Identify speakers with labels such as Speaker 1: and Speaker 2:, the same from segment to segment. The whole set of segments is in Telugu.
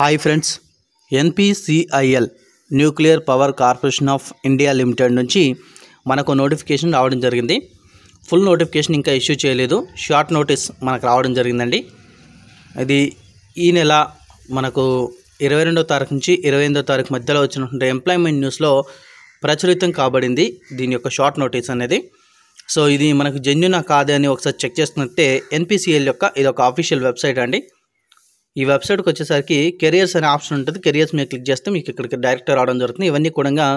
Speaker 1: Hi friends NPCIL nuclear power corporation of India limited నుంచి మనకు నోటిఫికేషన్ రావడం జరిగింది. ఫుల్ నోటిఫికేషన్ ఇంకా ఇష్యూ చేయలేదు. షార్ట్ నోటీస్ మనకు రావడం జరిగిందండి. అది ఈ నెల మనకు ఇరవై రెండో తారీఖు నుంచి ఇరవై ఎనిమిదో తారీఖు మధ్యలో వచ్చినటువంటి ఎంప్లాయ్మెంట్ న్యూస్లో ప్రచురితం కాబడింది దీని యొక్క షార్ట్ నోటీస్ అనేది. సో ఇది మనకు జెన్యునా కాదే అని ఒకసారి చెక్ చేస్తున్నట్టే ఎన్పిసిఎల్ యొక్క ఇది ఒక ఆఫీషియల్ వెబ్సైట్ అండి. ఈ వెబ్సైట్కి వచ్చేసరికి కెరియర్స్ అనే ఆప్షన్ ఉంటుంది. కెరియర్స్ మీద క్లిక్ చేస్తే మీకు ఇక్కడికి డైరెక్ట్ రావడం జరుగుతుంది. ఇవన్నీ కూడా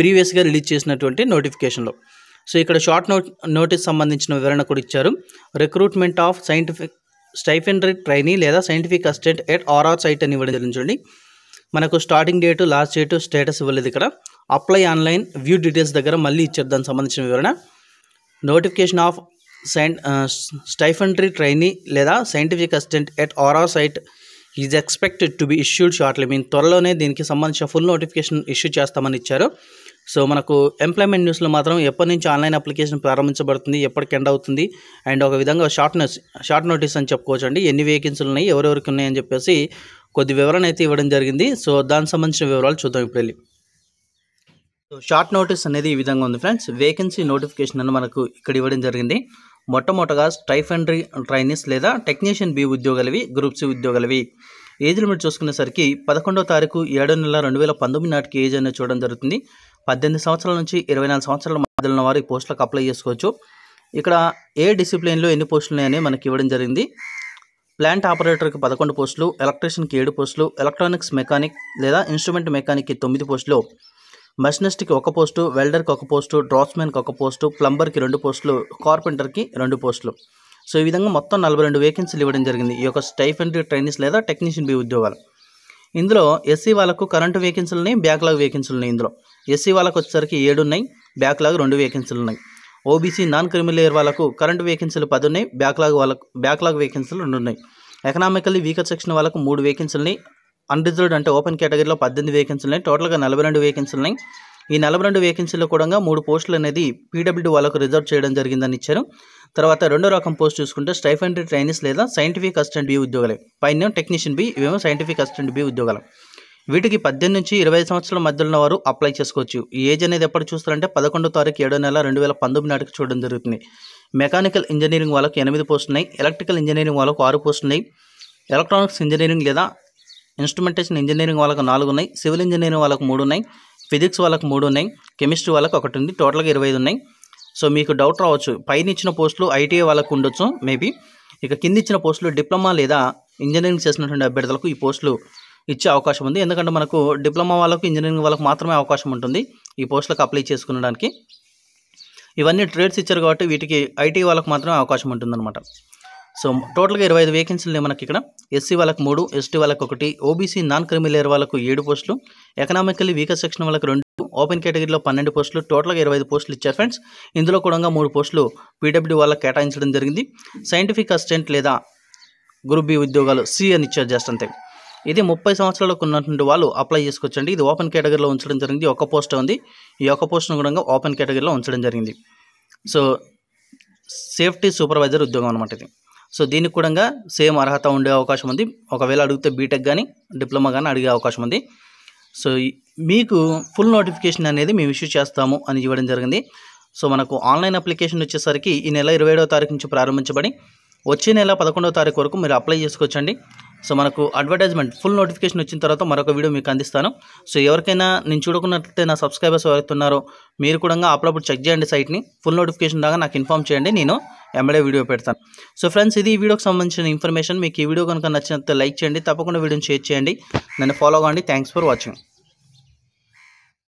Speaker 1: ప్రీవియస్గా రిలీజ్ చేసినటువంటి నోటిఫికేషన్లో సో ఇక్కడ షార్ట్ నోట్ నోటీస్ సంబంధించిన వివరణ కూడా ఇచ్చారు. Recruitment of scientific stipendiary trainee లేదా scientific assistant at RR site అని ఇవ్వడం జరిగింది మనకు starting date last date status ఇవ్వలేదు ఇక్కడ. అప్లై ఆన్లైన్ వ్యూ డీటెయిల్స్ దగ్గర మళ్ళీ ఇచ్చారు. దానికి సంబంధించిన వివరణ. నోటిఫికేషన్ ఆఫ్ స్టైఫండరీ ట్రైనీ లేదా scientific assistant at RR site is expected to be issued shortly. Mean త్వరలోనే దీనికి సంబంధించిన ఫుల్ నోటిఫికేషన్ ఇష్యూ చేస్తామని ఇచ్చారు. సో మనకు ఎంప్లాయ్మెంట్ న్యూస్లో మాత్రం ఎప్పటి నుంచి ఆన్లైన్ అప్లికేషన్ ప్రారంభించబడుతుంది ఎప్పటికి ఎండ్ అవుతుంది అండ్ ఒక విధంగా షార్ట్ నోటీస్ షార్ట్ నోటీస్ అని చెప్పుకోవచ్చు అండి ఎన్ని వేకెన్సీలు ఉన్నాయి ఎవరెవరికి ఉన్నాయని చెప్పేసి కొద్ది వివరణ అయితే ఇవ్వడం జరిగింది. సో దానికి సంబంధించిన వివరాలు చూద్దాం ఇప్పుడు వెళ్ళి. సో షార్ట్ నోటీస్ అనేది ఈ విధంగా ఉంది ఫ్రెండ్స్. వేకెన్సీ నోటిఫికేషన్ అని మనకు ఇక్కడ ఇవ్వడం జరిగింది. మొట్టమొదటగా స్టైఫండరీ ట్రైనీస్ లేదా టెక్నీషియన్ బి ఉద్యోగాలవి గ్రూప్ సి ఉద్యోగాలవి. ఏజ్ లిమిట్ చూసుకునేసరికి పదకొండో తారీఖు ఏడో నెల రెండు వేల పంతొమ్మిది నాటికి ఏజ్ అనేది చూడడం జరుగుతుంది. పద్దెనిమిది సంవత్సరాల నుంచి ఇరవై నాలుగు సంవత్సరాల మధ్యలో ఉన్న వారు ఈ పోస్టులకు అప్లై చేసుకోవచ్చు. ఇక్కడ ఏ డిసిప్లిన్లో ఎన్ని పోస్టులు ఉన్నాయని మనకి ఇవ్వడం జరిగింది. ప్లాంట్ ఆపరేటర్కి పదకొండు పోస్టులు ఎలక్ట్రీషియన్కి ఏడు పోస్టులు ఎలక్ట్రానిక్స్ మెకానిక్ లేదా ఇన్స్ట్రుమెంట్ మెకానిక్కి తొమ్మిది పోస్టులు. మెషినిస్ట్కి ఒక పోస్టు వెల్డర్కి ఒక పోస్టు డ్రాప్స్మెన్కి ఒక పోస్టు ప్లంబర్కి రెండు పోస్టులు కార్పెంటర్కి రెండు పోస్టులు. సో ఈ విధంగా మొత్తం నలభై రెండు వేకెన్సీలు ఇవ్వడం జరిగింది. ఈ యొక్క స్టైఫెండరీ ట్రైనీస్ లేదా టెక్నీషియన్ బి ఉద్యోగాలు. ఇందులో ఎస్సీ వాళ్ళకు కరెంటు వేకెన్సీలు ఉన్నాయి బ్యాక్లాగ్ వేకెన్సీలు ఉన్నాయి ఇందులో. ఎస్సీ వాళ్ళకు వచ్చేసరికి ఏడు ఉన్నాయి బ్యాక్లాగ్ రెండు వేకెన్సీలు ఉన్నాయి. ఓబీసీ నాన్ క్రిమిలేయర్ వాళ్ళకు కరెంటు వేకెన్సీలు పది ఉన్నాయి బ్యాక్లాగ్ వాళ్ళకు బ్యాక్లాగ్ వేకెన్సీలు రెండు ఉన్నాయి. ఎకనామికల్లీ వీకర్ సెక్షన్ వాళ్ళకు మూడు వేకెన్సీలు ఉన్నాయి అన్రిజర్వ్డ్ అంటే ఓపెన్ కేటగిరీలో పద్దెనిమిది వేకెన్సీలు ఉన్నాయి. టోటల్గా నలభై రెండు వేకెన్సీలు ఉన్నాయి. ఈ నలభై రెండు వేకెన్సీలో కూడా మూడు పోస్టులు అనేది పీడబ్ల్యూ వాళ్ళకు రిజర్వ్ చేయడం జరిగిందని ఇచ్చారు. తర్వాత రెండో రకం పోస్ట్ చూసుకుంటే స్టైఫెండరీ ట్రైనీస్ లేదా సైంటిఫిక్ అసిస్టెంట్ బి ఉద్యోగాలే. పైన టెక్నీషియన్ బి ఇవేమో సైంటిఫిక్ అసిస్టెంట్ బి ఉద్యోగాలు. వీటికి పద్దెనిమిది నుంచి ఇరవై సంవత్సరాల మధ్యలో ఉన్న వారు అప్లై చేసుకోవచ్చు. ఈ ఏజ్ అనేది ఎప్పుడు చూస్తారంటే పదకొండో తారీఖు ఏడో నెల రెండు వేల పంతొమ్మిది నాటికి చూడడం జరుగుతుంది. మెకానికల్ ఇంజనీరింగ్ వాళ్ళకు ఎనిమిది పోస్టులు ఉన్నాయి. ఎలక్ట్రికల్ ఇంజనీరింగ్ వాళ్ళకు ఆరు పోస్టులు ఉన్నాయి. ఎలక్ట్రానిక్స్ ఇంజనీరింగ్ లేదా ఇన్స్ట్రుమెంటేషన్ ఇంజనీరింగ్ వాళ్ళకు నాలుగు ఉన్నాయి సివిల్ ఇంజనీరింగ్ వాళ్ళకు మూడు ఉన్నాయి ఫిజిక్స్ వాళ్ళకు మూడు ఉన్నాయి కెమిస్ట్రీ వాళ్ళకు ఒకటి ఉంది టోటల్గా ఇరవై ఐదు ఉన్నాయి సో మీకు డౌట్ రావచ్చు పైన ఇచ్చిన పోస్టులు ఐటీఐ వాళ్ళకు ఉండొచ్చు మేబీ. ఇక కింద ఇచ్చిన పోస్టులు డిప్లొమా లేదా ఇంజనీరింగ్ చేసినటువంటి అభ్యర్థులకు ఈ పోస్టులు ఇచ్చే అవకాశం ఉంది. ఎందుకంటే మనకు డిప్లొమా వాళ్ళకు ఇంజనీరింగ్ వాళ్ళకు మాత్రమే అవకాశం ఉంటుంది ఈ పోస్టులకు అప్లై చేసుకునడానికి. ఇవన్నీ ట్రేడ్స్ ఇచ్చారు కాబట్టి వీటికి ఐటీ వాళ్ళకు మాత్రమే అవకాశం ఉంటుందన్నమాట. సో టోటల్గా ఇరవై ఐదు వేకెన్సీలు మనకి ఇక్కడ. ఎస్సీ వాళ్ళకి మూడు ఎస్టీ వాళ్ళకి ఒకటి ఓబీసీ నాన్ క్రిమిలేయర్ వాళ్ళకు ఏడు పోస్టులు ఎకనామికల్లీ వీకర్ సెక్షన్ వాళ్ళకి రెండు ఓపెన్ కేటగిరీలో పన్నెండు పోస్టులు టోటల్గా ఇరవై ఐదు పోస్టులు ఇచ్చారు ఫ్రెండ్స్ ఇందులో కూడా మూడు పోస్టులు పీడబ్ల్యూ వాళ్ళకి కేటాయించడం జరిగింది. సైంటిఫిక్ అసిస్టెంట్ లేదా గ్రూప్ బి ఉద్యోగాలు సి అని ఇచ్చారు జస్ట్ అంతే. ఇది ముప్పై సంవత్సరాలకు ఉన్నటువంటి వాళ్ళు అప్లై చేసుకోవచ్చండి. ఇది ఓపెన్ కేటగిరీలో ఉంచడం జరిగింది. ఒక పోస్ట్ ఉంది. ఈ ఒక పోస్ట్ను కూడా ఓపెన్ కేటగిరీలో ఉంచడం జరిగింది. సో సేఫ్టీ సూపర్వైజర్ ఉద్యోగం అనమాట ఇది. సో దీనికి కూడా సేమ్ అర్హత ఉండే అవకాశం ఉంది. ఒకవేళ అడిగితే బీటెక్ కానీ డిప్లొమా కానీ అడిగే అవకాశం ఉంది. సో మీకు ఫుల్ నోటిఫికేషన్ అనేది మేము ఇష్యూ చేస్తాము అని ఇవ్వడం జరిగింది. సో మనకు ఆన్లైన్ అప్లికేషన్ వచ్చేసరికి ఈ నెల ఇరవై ఏడవ తారీఖు నుంచి ప్రారంభించబడి వచ్చే నెల పదకొండవ తారీఖు వరకు మీరు అప్లై చేసుకోవచ్చండి. సో మనకు అడ్వర్టైజ్మెంట్ ఫుల్ నోటిఫికేషన్ వచ్చిన తర్వాత మరొక వీడియో మీకు అందిస్తాను. సో ఎవరికైనా నేను చూడకున్నట్లయితే నా సబ్స్క్రైబర్స్ ఎవరైతే ఉన్నారో మీరు కూడా అప్పుడప్పుడు చెక్ చేయండి సైట్ని ఫుల్ నోటిఫికేషన్ దాకా నాకు ఇన్ఫామ్ చేయండి నేను ఎంబడే వీడియో పెడతాను. సో ఫ్రెండ్స్ ఇది ఈ వీడియోకి సంబంధించిన ఇన్ఫర్మేషన్ మీకు ఈ వీడియో కనుక నచ్చినట్లయితే లైక్ చేయండి తప్పకుండా వీడియోని షేర్ చేయండి. నన్ను ఫాలో అవ్వండి. Thanks for watching